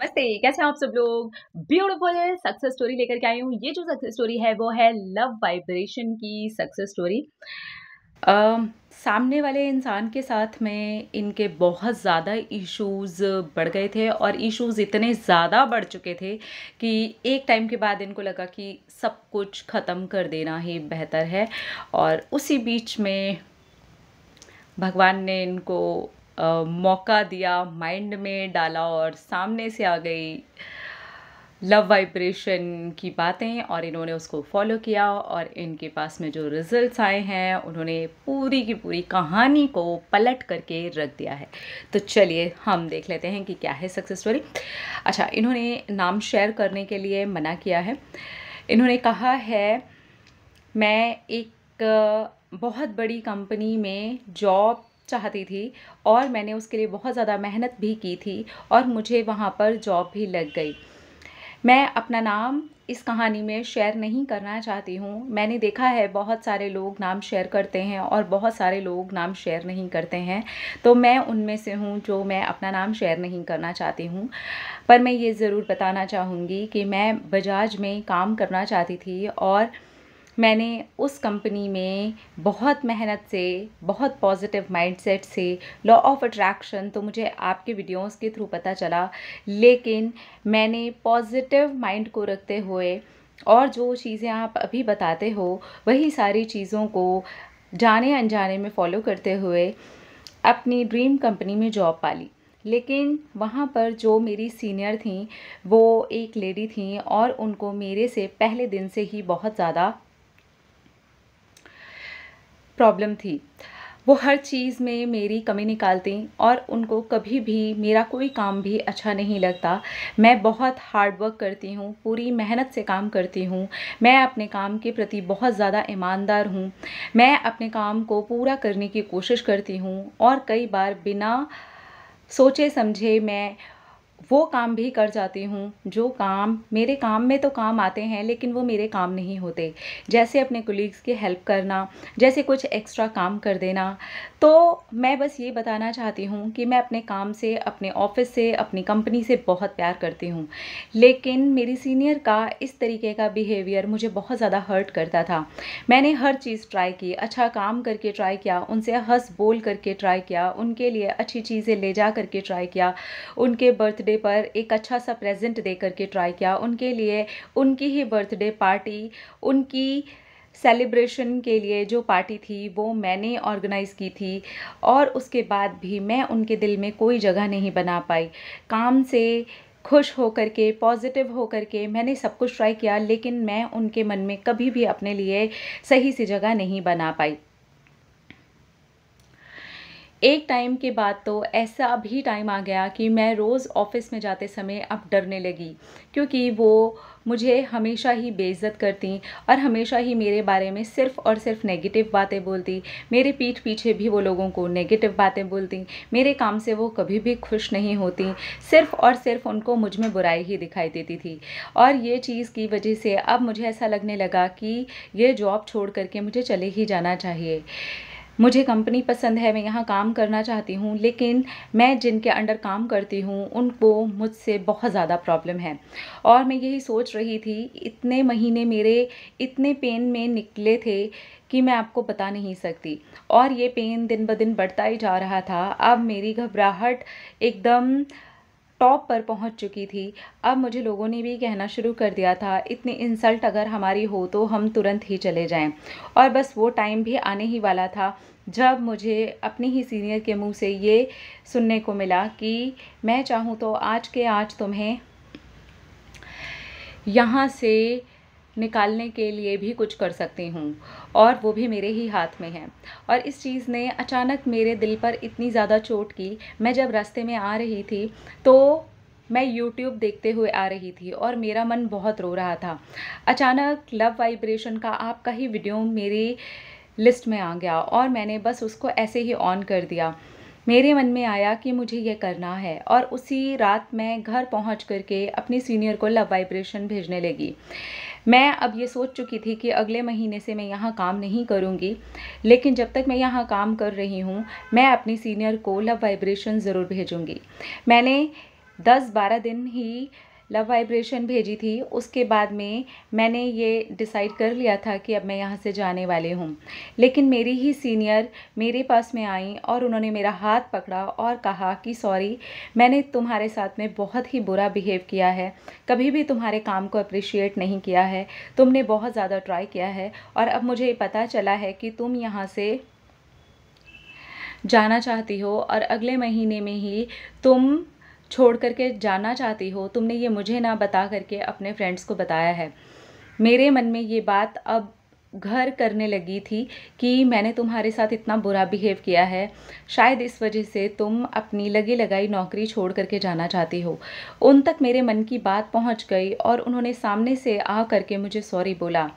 नमस्ते, कैसे हैं आप सब लोग? ब्यूटीफुल सक्सेस स्टोरी लेकर के आई हूँ। ये जो सक्सेस स्टोरी है, वो है लव वाइब्रेशन की सक्सेस स्टोरी सामने वाले इंसान के साथ में इनके बहुत ज़्यादा इश्यूज़ बढ़ गए थे और इश्यूज़ इतने ज़्यादा बढ़ चुके थे कि एक टाइम के बाद इनको लगा कि सब कुछ ख़त्म कर देना ही बेहतर है। और उसी बीच में भगवान ने इनको मौका दिया, माइंड में डाला और सामने से आ गई लव वाइब्रेशन की बातें और इन्होंने उसको फॉलो किया और इनके पास में जो रिजल्ट्स आए हैं, उन्होंने पूरी की पूरी कहानी को पलट करके रख दिया है। तो चलिए हम देख लेते हैं कि क्या है सक्सेस स्टोरी अच्छा इन्होंने नाम शेयर करने के लिए मना किया है। इन्होंने कहा है, मैं एक बहुत बड़ी कंपनी में जॉब चाहती थी और मैंने उसके लिए बहुत ज़्यादा मेहनत भी की थी और मुझे वहाँ पर जॉब भी लग गई। मैं अपना नाम इस कहानी में शेयर नहीं करना चाहती हूँ। मैंने देखा है बहुत सारे लोग नाम शेयर करते हैं और बहुत सारे लोग नाम शेयर नहीं करते हैं। तो मैं उनमें से हूँ जो मैं अपना नाम शेयर नहीं करना चाहती हूँ। पर मैं ये ज़रूर बताना चाहूँगी कि मैं बजाज में काम करना चाहती थी और मैंने उस कंपनी में बहुत मेहनत से, बहुत पॉजिटिव माइंडसेट से लॉ ऑफ़ अट्रैक्शन तो मुझे आपके वीडियोस के थ्रू पता चला। लेकिन मैंने पॉजिटिव माइंड को रखते हुए और जो चीज़ें आप अभी बताते हो, वही सारी चीज़ों को जाने अनजाने में फॉलो करते हुए अपनी ड्रीम कंपनी में जॉब पाली। लेकिन वहाँ पर जो मेरी सीनियर थी, वो एक लेडी थी और उनको मेरे से पहले दिन से ही बहुत ज़्यादा प्रॉब्लम थी। वो हर चीज़ में मेरी कमी निकालती और उनको कभी भी मेरा कोई काम भी अच्छा नहीं लगता। मैं बहुत हार्ड वर्क करती हूँ, पूरी मेहनत से काम करती हूँ। मैं अपने काम के प्रति बहुत ज़्यादा ईमानदार हूँ। मैं अपने काम को पूरा करने की कोशिश करती हूँ और कई बार बिना सोचे समझे मैं वो काम भी कर जाती हूँ। जो काम, मेरे काम में तो काम आते हैं, लेकिन वो मेरे काम नहीं होते। जैसे अपने कोलीग्स की हेल्प करना, जैसे कुछ एक्स्ट्रा काम कर देना। तो मैं बस ये बताना चाहती हूँ कि मैं अपने काम से, अपने ऑफ़िस से, अपनी कंपनी से बहुत प्यार करती हूँ। लेकिन मेरी सीनियर का इस तरीके का बिहेवियर मुझे बहुत ज़्यादा हर्ट करता था। मैंने हर चीज़ ट्राई की अच्छा काम करके ट्राई किया, उनसे हंस बोल करके ट्राई किया, उनके लिए अच्छी चीज़ें ले जा करके ट्राई किया, उनके बर्थडे पर एक अच्छा सा प्रेजेंट दे करके ट्राई किया। उनके लिए उनकी ही बर्थडे पार्टी उनकी सेलिब्रेशन के लिए जो पार्टी थी, वो मैंने ऑर्गेनाइज़ की थी और उसके बाद भी मैं उनके दिल में कोई जगह नहीं बना पाई। काम से खुश हो कर के पॉजिटिव हो कर के मैंने सब कुछ ट्राई किया, लेकिन मैं उनके मन में कभी भी अपने लिए सही सी जगह नहीं बना पाई। एक टाइम के बाद तो ऐसा भी टाइम आ गया कि मैं रोज़ ऑफ़िस में जाते समय अब डरने लगी, क्योंकि वो मुझे हमेशा ही बेइज्जत करती और हमेशा ही मेरे बारे में सिर्फ़ और सिर्फ़ नेगेटिव बातें बोलती। मेरे पीठ पीछे भी वो लोगों को नेगेटिव बातें बोलती। मेरे काम से वो कभी भी खुश नहीं होती। सिर्फ़ और सिर्फ़ उनको मुझमें बुराई ही दिखाई देती थी। और ये चीज़ की वजह से अब मुझे ऐसा लगने लगा कि ये जॉब छोड़ करके मुझे चले ही जाना चाहिए। मुझे कंपनी पसंद है, मैं यहाँ काम करना चाहती हूँ, लेकिन मैं जिनके अंडर काम करती हूँ, उनको मुझसे बहुत ज़्यादा प्रॉब्लम है। और मैं यही सोच रही थी, इतने महीने मेरे इतने पेन में निकले थे कि मैं आपको बता नहीं सकती। और ये पेन दिन ब दिन बढ़ता ही जा रहा था। अब मेरी घबराहट एकदम टॉप पर पहुँच चुकी थी। अब मुझे लोगों ने भी कहना शुरू कर दिया था, इतनी इंसल्ट अगर हमारी हो तो हम तुरंत ही चले जाएँ। और बस वो टाइम भी आने ही वाला था, जब मुझे अपने ही सीनियर के मुँह से ये सुनने को मिला कि मैं चाहूँ तो आज के आज तुम्हें यहाँ से निकालने के लिए भी कुछ कर सकती हूँ। और वो भी मेरे ही हाथ में है। और इस चीज़ ने अचानक मेरे दिल पर इतनी ज़्यादा चोट की। मैं जब रास्ते में आ रही थी तो मैं यूट्यूब देखते हुए आ रही थी और मेरा मन बहुत रो रहा था। अचानक लव वाइब्रेशन का आपका ही वीडियो मेरी लिस्ट में आ गया और मैंने बस उसको ऐसे ही ऑन कर दिया। मेरे मन में आया कि मुझे ये करना है और उसी रात मैं घर पहुँच करके अपनी सीनियर को लव वाइब्रेशन भेजने लगी। मैं अब ये सोच चुकी थी कि अगले महीने से मैं यहाँ काम नहीं करूँगी, लेकिन जब तक मैं यहाँ काम कर रही हूँ, मैं अपनी सीनियर को लव वाइब्रेशन ज़रूर भेजूँगी। मैंने 10-12 दिन ही लव वाइब्रेशन भेजी थी, उसके बाद में मैंने ये डिसाइड कर लिया था कि अब मैं यहाँ से जाने वाली हूँ। लेकिन मेरी ही सीनियर मेरे पास में आई और उन्होंने मेरा हाथ पकड़ा और कहा कि, सॉरी, मैंने तुम्हारे साथ में बहुत ही बुरा बिहेव किया है। कभी भी तुम्हारे काम को अप्रिशिएट नहीं किया है। तुमने बहुत ज़्यादा ट्राई किया है और अब मुझे पता चला है कि तुम यहाँ से जाना चाहती हो और अगले महीने में ही तुम छोड़ करके जाना चाहती हो, तुमने ये मुझे ना बता करके अपने फ्रेंड्स को बताया है। मेरे मन में ये बात अब घर करने लगी थी कि मैंने तुम्हारे साथ इतना बुरा बिहेव किया है। शायद इस वजह से तुम अपनी लगी लगाई नौकरी छोड़ करके जाना चाहती हो। उन तक मेरे मन की बात पहुँच गई और उन्होंने सामने से आ करके मुझे सॉरी बोला।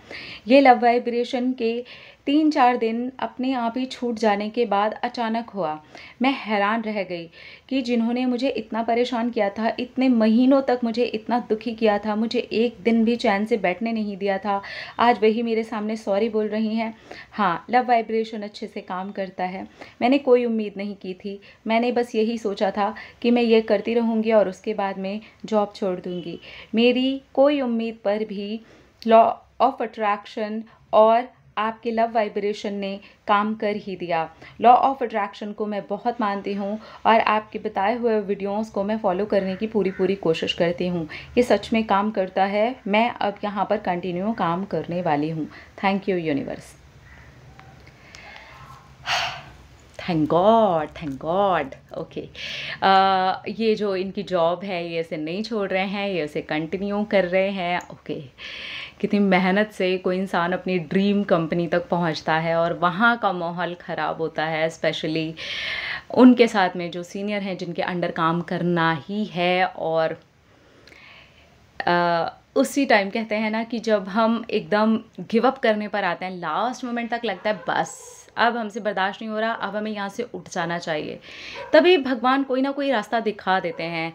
ये लव वाइब्रेशन के तीन चार दिन अपने आप ही छूट जाने के बाद अचानक हुआ। मैं हैरान रह गई कि जिन्होंने मुझे इतना परेशान किया था, इतने महीनों तक मुझे इतना दुखी किया था, मुझे एक दिन भी चैन से बैठने नहीं दिया था। आज वही मेरे सामने सॉरी बोल रही हैं। हाँ लव वाइब्रेशन अच्छे से काम करता है। मैंने कोई उम्मीद नहीं की थी। मैंने बस यही सोचा था कि मैं ये करती रहूँगी और उसके बाद में जॉब छोड़ दूँगी। मेरी कोई उम्मीद पर भी लॉ ऑफ़ अट्रैक्शन और आपके लव वाइब्रेशन ने काम कर ही दिया। लॉ ऑफ़ अट्रैक्शन को मैं बहुत मानती हूँ और आपके बताए हुए वीडियोस को मैं फॉलो करने की पूरी पूरी कोशिश करती हूँ। ये सच में काम करता है। मैं अब यहाँ पर कंटिन्यू काम करने वाली हूँ। Thank you universe thank God thank God okay ये जो इनकी जॉब है, ये इसे नहीं छोड़ रहे हैं, ये उसे कंटिन्यू कर रहे हैं। Okay okay. कितनी मेहनत से कोई इंसान अपनी ड्रीम कंपनी तक पहुँचता है और वहाँ का माहौल ख़राब होता है स्पेशली उनके साथ में जो सीनियर हैं जिनके अंडर काम करना ही है और आ, उसी टाइम कहते हैं ना कि जब हम एकदम गिव अप करने पर आते हैं लास्ट मोमेंट तक लगता है, बस, अब हमसे बर्दाश्त नहीं हो रहा, अब हमें यहाँ से उठ जाना चाहिए। तभी भगवान कोई ना कोई रास्ता दिखा देते हैं।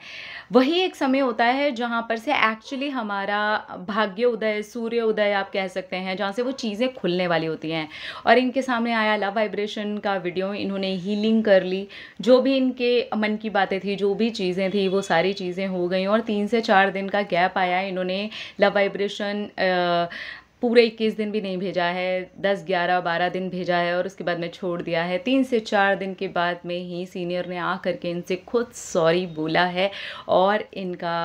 वही एक समय होता है जहाँ पर से एक्चुअली हमारा भाग्य उदय, सूर्य उदय आप कह सकते हैं, जहाँ से वो चीज़ें खुलने वाली होती हैं। और इनके सामने आया लव वाइब्रेशन का वीडियो इन्होंने हीलिंग कर ली। जो भी इनके मन की बातें थी, जो भी चीज़ें थी, वो सारी चीज़ें हो गई और तीन से चार दिन का गैप आया, इन्होंने लव वाइब्रेशन पूरे इक्कीस दिन भी नहीं भेजा है, दस, ग्यारह, बारह दिन भेजा है और उसके बाद में छोड़ दिया है। तीन से चार दिन के बाद में ही सीनियर ने आ करके इनसे खुद सॉरी बोला है और इनका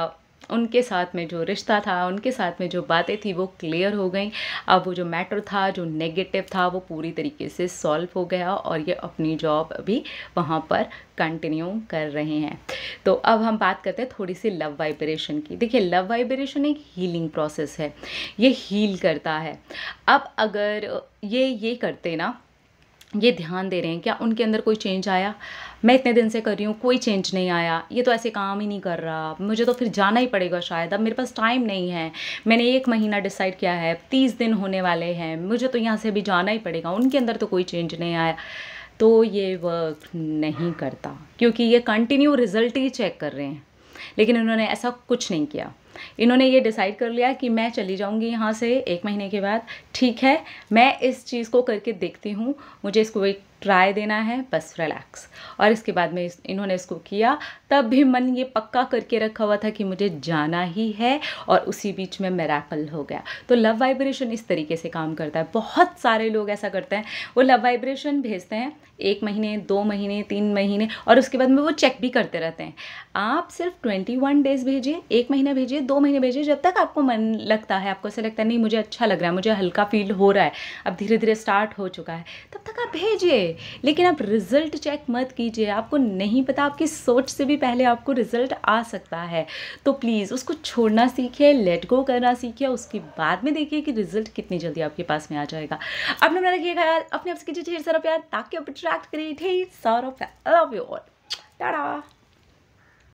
उनके साथ में जो रिश्ता था, उनके साथ में जो बातें थी, वो क्लियर हो गई। अब वो जो मैटर था, जो नेगेटिव था, वो पूरी तरीके से सॉल्व हो गया और ये अपनी जॉब अभी वहाँ पर कंटिन्यू कर रहे हैं। तो अब हम बात करते हैं थोड़ी सी लव वाइब्रेशन की। देखिए लव वाइब्रेशन एक हीलिंग प्रोसेस है। ये हील करता है। अब अगर ये ये करते ना ये ध्यान दे रहे हैं, क्या उनके अंदर कोई चेंज आया? मैं इतने दिन से कर रही हूँ, कोई चेंज नहीं आया। ये तो ऐसे काम ही नहीं कर रहा। मुझे तो फिर जाना ही पड़ेगा शायद। अब मेरे पास टाइम नहीं है। मैंने एक महीना डिसाइड किया है। तीस दिन होने वाले हैं। मुझे तो यहाँ से भी जाना ही पड़ेगा। उनके अंदर तो कोई चेंज नहीं आया। तो ये वर्क नहीं करता। क्योंकि ये कंटिन्यू रिज़ल्ट ही चेक कर रहे हैं। लेकिन उन्होंने ऐसा कुछ नहीं किया। इन्होंने ये डिसाइड कर लिया कि मैं चली जाऊँगी यहाँ से एक महीने के बाद। ठीक है, मैं इस चीज़ को करके देखती हूँ। मुझे इसको एक ट्राई देना है, बस रिलैक्स। और इसके बाद में इन्होंने इसको किया, तब भी मन ये पक्का करके रखा हुआ था कि मुझे जाना ही है और उसी बीच में मेराकल हो गया। तो लव वाइब्रेशन इस तरीके से काम करता है। बहुत सारे लोग ऐसा करते हैं। वो लव वाइब्रेशन भेजते हैं, एक महीने, दो महीने, तीन महीने और उसके बाद में वो चेक भी करते रहते हैं। आप सिर्फ़ ट्वेंटी वन डेज़ भेजिए, एक महीना भेजिए, दो महीने भेजिए, जब तक आपको मन लगता है, आपको ऐसा लगता है, नहीं, मुझे अच्छा लग रहा है, मुझे हल्का फील हो रहा है, अब धीरे धीरे स्टार्ट हो चुका है। तब तक आप भेजिए। लेकिन आप रिज़ल्ट चेक मत कीजिए, आपको नहीं पता, आपकी सोच से भी पहले आपको रिज़ल्ट आ सकता है। तो प्लीज़ उसको छोड़ना सीखिए लेट गो करना सीखिए, उसके बाद में देखिए कि रिज़ल्ट कितनी जल्दी आपके पास में आ जाएगा। अपने अपना रखिए ख्याल अपने आपसे कीजिए, ढेर सारा प्यार, ताकि आप अट्रैक्ट करिए। ढेर सारा प्यार लव यू ऑल टाटा।